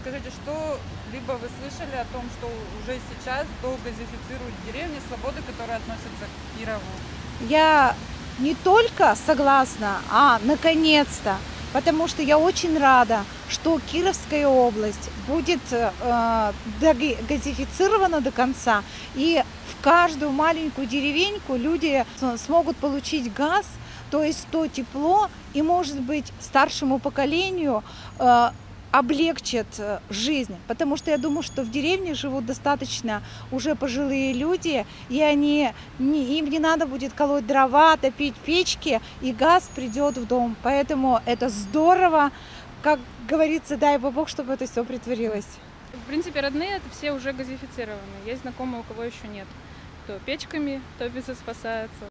Скажите, что либо вы слышали о том, что уже сейчас догазифицируют деревни Свободы, которые относятся к Кирову? Я не только согласна, а наконец-то, потому что я очень рада, что Кировская область будет э, газифицирована до конца, и в каждую маленькую деревеньку люди смогут получить газ, то есть то тепло, и, может быть, старшему поколению э, облегчит э, жизнь, потому что я думаю, что в деревне живут достаточно уже пожилые люди, и они, не, им не надо будет колоть дрова, топить печки, и газ придет в дом. Поэтому это здорово, как говорится, дай Бог, чтобы это все притворилось. В принципе, родные это все уже газифицированы. Есть знакомые, у кого еще нет. Кто печками топится, спасается.